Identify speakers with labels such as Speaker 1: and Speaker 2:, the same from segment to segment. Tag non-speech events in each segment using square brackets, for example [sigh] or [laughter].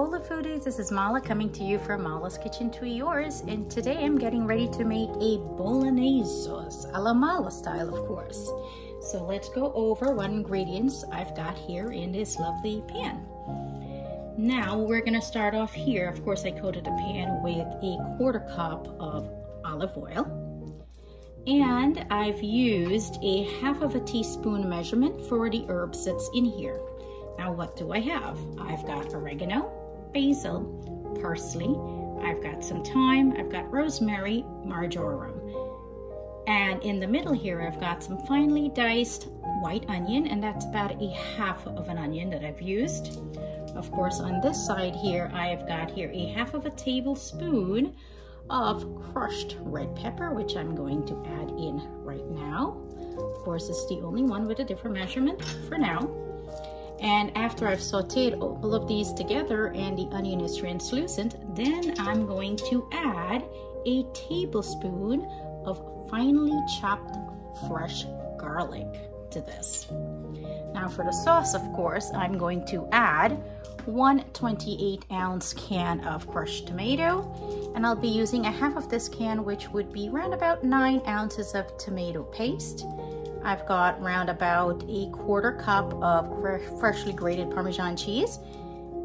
Speaker 1: Hola foodies, this is Mala coming to you from Mala's Kitchen to yours and today I'm getting ready to make a bolognese sauce, a la Mala style of course. So let's go over what ingredients I've got here in this lovely pan. Now we're gonna start off here, of course I coated the pan with a quarter cup of olive oil and I've used a half of a teaspoon measurement for the herbs that's in here. Now what do I have? I've got oregano, basil, parsley, I've got some thyme, I've got rosemary, marjoram. And in the middle here, I've got some finely diced white onion, and that's about a half of an onion that I've used. Of course, on this side here, I've got here a half of a tablespoon of crushed red pepper, which I'm going to add in right now. Of course, it's the only one with a different measurement for now. And after I've sauteed all of these together and the onion is translucent, then I'm going to add a tablespoon of finely chopped fresh garlic to this. Now for the sauce, of course, I'm going to add one 28 ounce can of crushed tomato, and I'll be using a half of this can, which would be around about nine ounces of tomato paste. I've got round about a quarter cup of freshly grated Parmesan cheese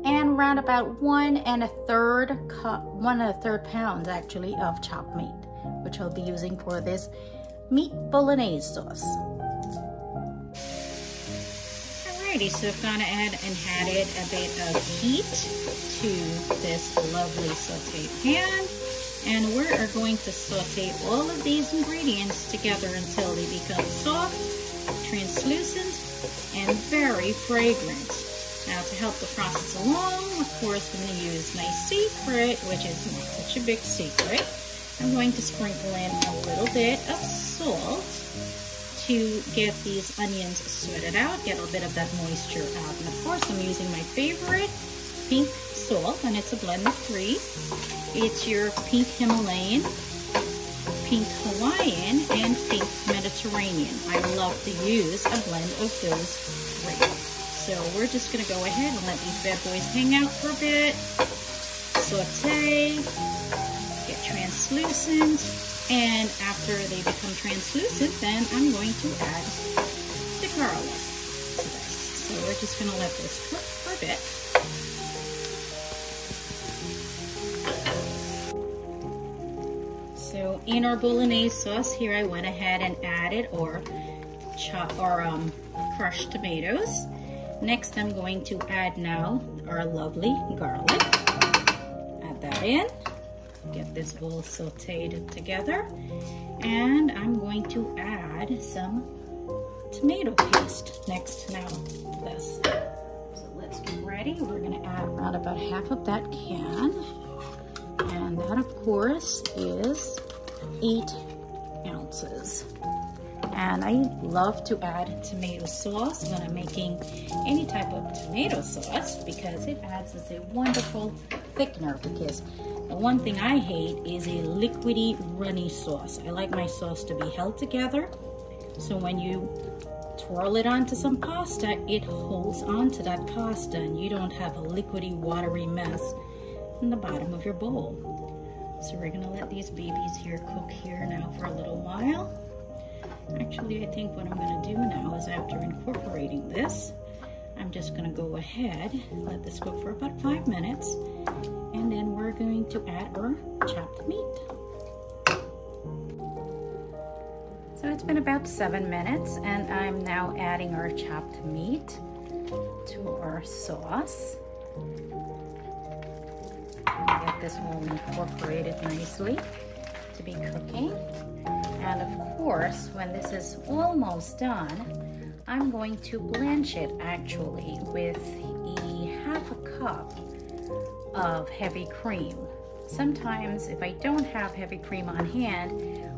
Speaker 1: and round about one and a third cup, one and a third pounds actually of chopped meat, which I'll be using for this meat bolognese sauce. Alrighty, so I've gone ahead and added a bit of heat to this lovely sauteed pan. And we are going to saute all of these ingredients together until they become soft, translucent, and very fragrant. Now to help the process along, of course, I'm going to use my secret, which is not such a big secret. I'm going to sprinkle in a little bit of salt to get these onions sweated out, get a bit of that moisture out. And of course, I'm using my favorite pink salt, and it's a blend of three. It's your pink Himalayan, pink Hawaiian, and pink Mediterranean. I love to use a blend of those three. So we're just gonna go ahead and let these bad boys hang out for a bit, saute, get translucent, and after they become translucent, then I'm going to add the garlic to this. So we're just gonna let this cook for a bit. So in our bolognese sauce here, I went ahead and added or chop or um, crushed tomatoes. Next, I'm going to add now our lovely garlic. Add that in. Get this all sauteed together. And I'm going to add some tomato paste next now to this. So let's get ready. We're gonna add around about half of that can. And that, of course, is eight ounces. And I love to add tomato sauce when I'm making any type of tomato sauce because it adds as a wonderful thickener because the one thing I hate is a liquidy runny sauce. I like my sauce to be held together. So when you twirl it onto some pasta, it holds onto that pasta and you don't have a liquidy watery mess in the bottom of your bowl. So we're gonna let these babies here cook here now for a little while. Actually, I think what I'm gonna do now is after incorporating this, I'm just gonna go ahead, let this cook for about five minutes, and then we're going to add our chopped meat. So it's been about seven minutes, and I'm now adding our chopped meat to our sauce this all incorporated nicely to be cooking. And of course, when this is almost done, I'm going to blanch it actually with a half a cup of heavy cream. Sometimes if I don't have heavy cream on hand,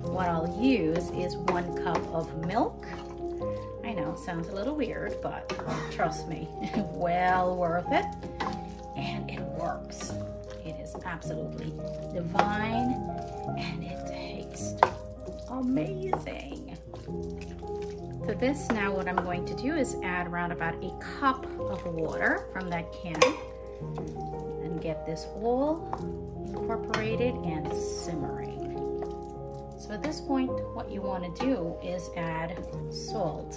Speaker 1: what I'll use is one cup of milk. I know, sounds a little weird, but trust me, [laughs] well worth it. And it works. It is absolutely divine and it tastes amazing. So this now what I'm going to do is add around about a cup of water from that can. and get this all incorporated and simmering. So at this point, what you want to do is add salt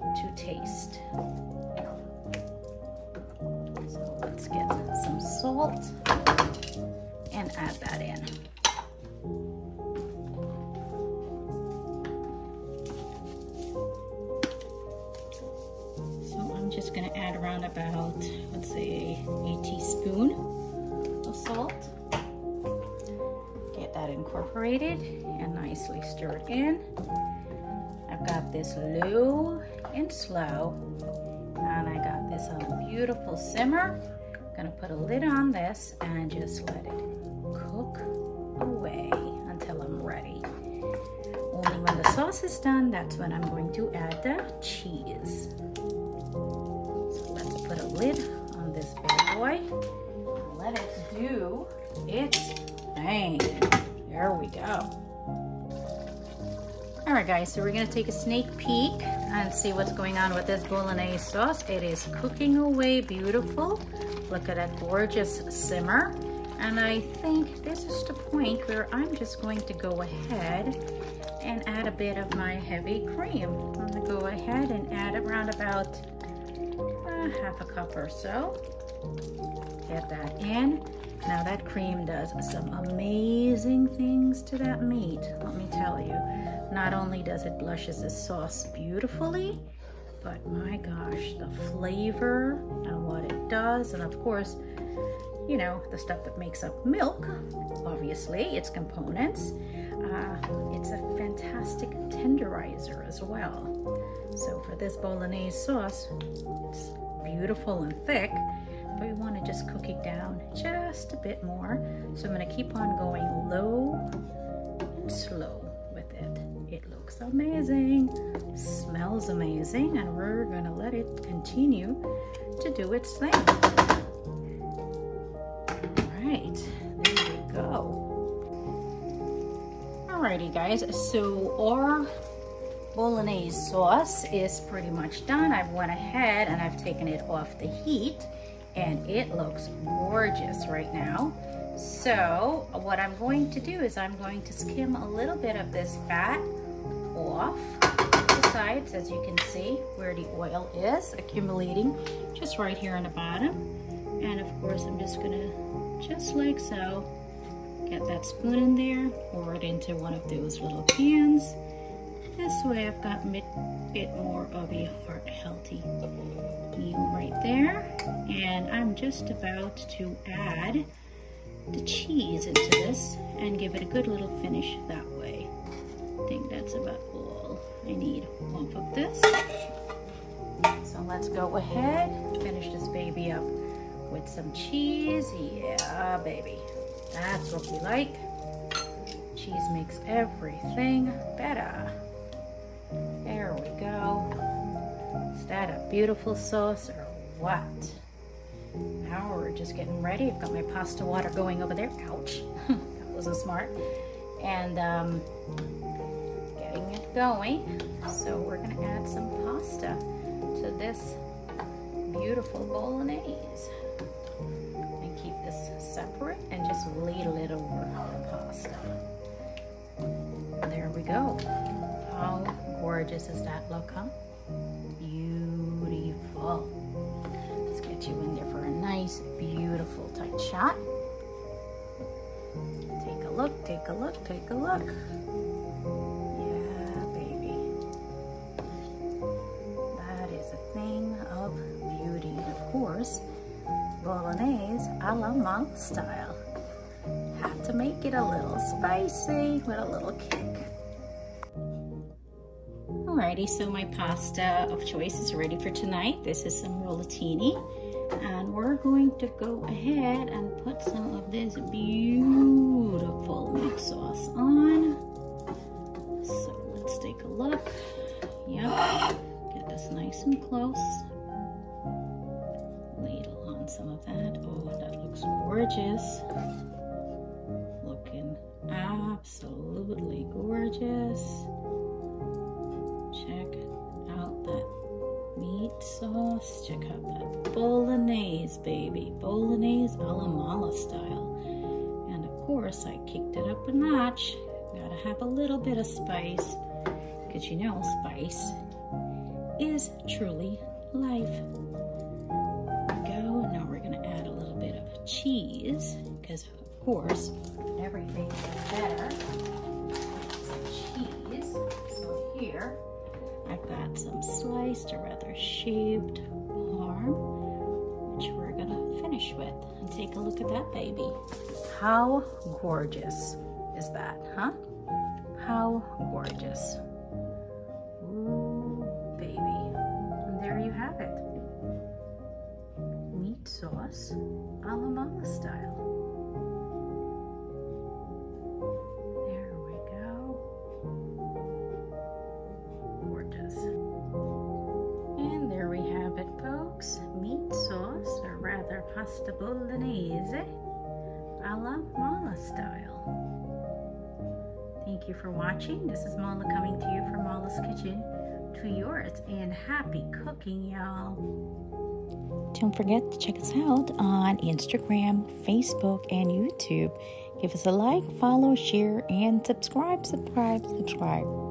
Speaker 1: to taste. Salt and add that in. So I'm just gonna add around about, let's say, a teaspoon of salt. Get that incorporated and nicely stir it in. I've got this low and slow, and I got this on a beautiful simmer. Gonna put a lid on this and just let it cook away until I'm ready. Only when the sauce is done, that's when I'm going to add the cheese. So let's put a lid on this bad boy let it do its thing. There we go. All right guys, so we're gonna take a sneak peek and see what's going on with this bolognese sauce. It is cooking away beautiful. Look at that gorgeous simmer. And I think this is the point where I'm just going to go ahead and add a bit of my heavy cream. I'm gonna go ahead and add around about uh, half a cup or so. Get that in. Now that cream does some amazing things to that meat, let me tell you. Not only does it blushes the sauce beautifully, but my gosh, the flavor and what it does, and of course, you know, the stuff that makes up milk, obviously, its components. Uh, it's a fantastic tenderizer as well. So for this bolognese sauce, it's beautiful and thick, but we want to just cook it down just a bit more. So I'm going to keep on going low and slow it. Looks amazing, smells amazing, and we're to let it continue to do its thing. All right, there we go. Alrighty guys, so our bolognese sauce is pretty much done. I've went ahead and I've taken it off the heat and it looks gorgeous right now. So what I'm going to do is I'm going to skim a little bit of this fat off the sides as you can see where the oil is accumulating just right here on the bottom. And of course I'm just gonna, just like so, get that spoon in there, pour it into one of those little cans. This way I've got a bit more of a heart healthy meal right there. And I'm just about to add the cheese into this and give it a good little finish that way. I think that's about all I need off of this. So let's go ahead, finish this baby up with some cheese. Yeah, baby. That's what we like. Cheese makes everything better. There we go. Is that a beautiful sauce or what? Now we're just getting ready. I've got my pasta water going over there. Ouch. [laughs] that wasn't smart. And um, getting it going. So we're to add some pasta to this beautiful bolognese. And keep this separate and just ladle it over the pasta. There we go. How gorgeous does that look, huh? Beautiful. Let's get you in there for a nice, beautiful tight shot. Take a look, take a look, take a look. Yeah, baby. That is a thing of beauty. And of course, bolognese a la Mala style. Have to make it a little spicy with a little kick. Alrighty, so my pasta of choice is ready for tonight. This is some rollatini. And we're going to go ahead and put some of this beautiful meat sauce on. So let's take a look. Yep, get this nice and close. Ladle on some of that. Oh, that looks gorgeous. Looking absolutely gorgeous check out that meat. sauce. Check out bolognese, baby. Bolognese a la mala style. And of course, I kicked it up a notch. Gotta have a little bit of spice. Because you know, spice is truly life. Go. Now we're gonna add a little bit of cheese. Because, of course, everything is better cheese. So here, I've got some sliced or rather shaved take a look at that baby. How gorgeous is that, huh? How gorgeous. Ooh, baby. And there you have it. Meat sauce a la Mala style. Style. Thank you for watching. This is Mala coming to you from Mala's Kitchen to yours. And happy cooking, y'all. Don't forget to check us out on Instagram, Facebook, and YouTube. Give us a like, follow, share, and subscribe, subscribe, subscribe.